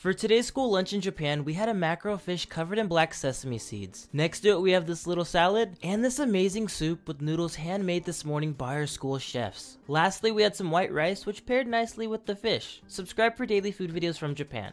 For today's school lunch in Japan, we had a mackerel fish covered in black sesame seeds. Next to it, we have this little salad and this amazing soup with noodles handmade this morning by our school chefs. Lastly, we had some white rice, which paired nicely with the fish. Subscribe for daily food videos from Japan.